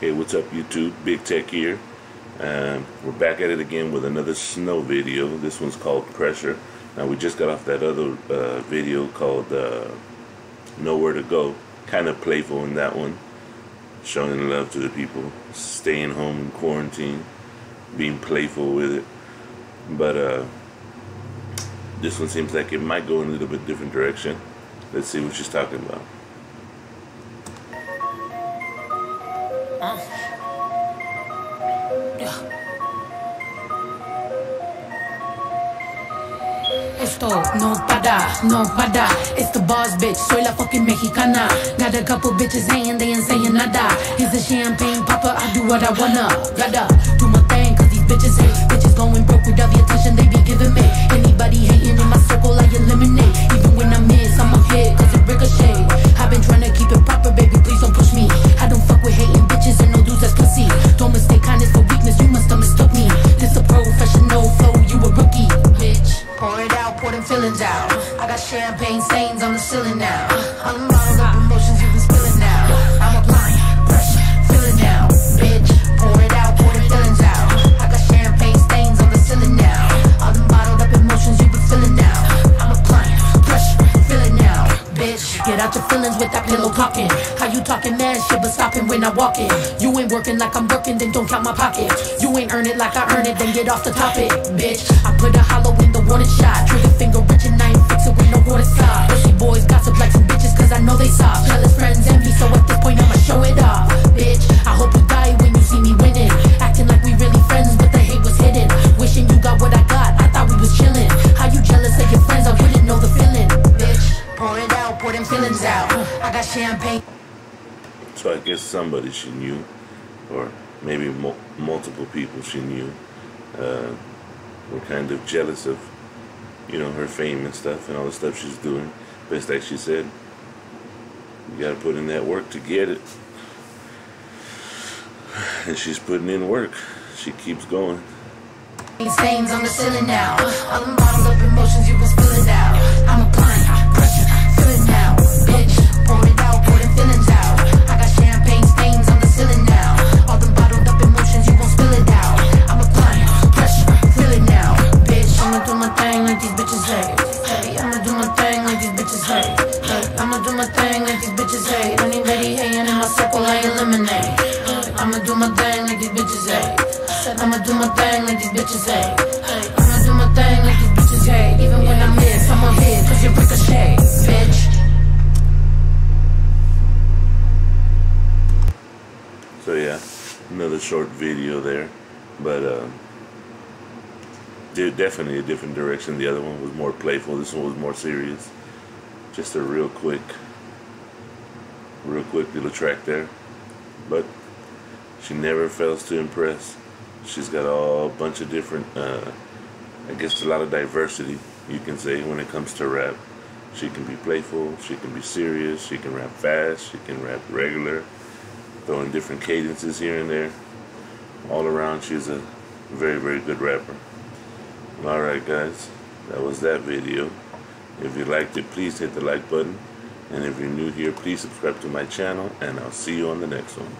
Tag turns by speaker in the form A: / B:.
A: Hey, what's up, YouTube? Bigtek here. Um, we're back at it again with another snow video. This one's called Pressure. Now, we just got off that other uh, video called uh, Nowhere to Go. Kind of playful in that one. Showing love to the people. Staying home in quarantine. Being playful with it. But uh, this one seems like it might go in a little bit different direction. Let's see what she's talking about. Ah.
B: Esto no para, no para. It's the boss bitch, soy la fucking mexicana. Got a couple bitches hating, they ain't saying nada. Here's the champagne popper, I do what I wanna. Gotta do my thing, cause these bitches hate. Feelings out. I got champagne stains on the ceiling now. Bottled up emotions, you been spilling now. I'm applying pressure, feel it now, bitch. Pour it out, pour them feelings out. I got champagne stains on the ceiling now. All bottled up emotions, you been feeling now. I'm applying pressure, feel it now, bitch. Get out your feelings with that pillow talking. How you talking mad shit, but stopping when I walk in. You ain't working like I'm working, then don't count my pocket. You ain't earn it like I earn it, then get off the topic, bitch. I put a hollow shot. Trigger finger rich and I ain't with no water stop. Pussy boys gossip like some bitches, cause I know they soft. Jealous friends so at this point I'ma show it off, bitch. I hope you die when you see me winning. Acting like we really friends, but the hate was hidden. Wishing you got what I got, I thought we was. How you jealous of your friends? I wouldn't know the feeling, bitch. Pour it out, pour them feelings out. I got champagne.
A: So I guess somebody she knew, or maybe multiple people she knew, uh, were kind of jealous of, you know, her fame and stuff and all the stuff she's doing. But it's like she said, you gotta put in that work to get it. And she's putting in work. She keeps going.
B: Stains on the ceiling now. All them bottled up emotions you was spilling out. I'ma do my thing like these bitches hate. Anybody hating in my circle, I eliminate. I'ma do my thing like these bitches hate. I'ma do my thing like these bitches hate. I'ma do my thing like these bitches hate. Even when I miss, I'm a hit, cause you ricochet, bitch.
A: So yeah, another short video there, but uh, definitely a different direction. The other one was more playful. This one was more serious. Just a real quick, real quick little track there, but she never fails to impress. She's got a bunch of different, uh, I guess, a lot of diversity you can say when it comes to rap. She can be playful. She can be serious. She can rap fast. She can rap regular throwing different cadences here and there. All around, she's a very, very good rapper. Alright, guys, that was that video. If you liked it, please hit the like button. And if you're new here, please subscribe to my channel, and I'll see you on the next one.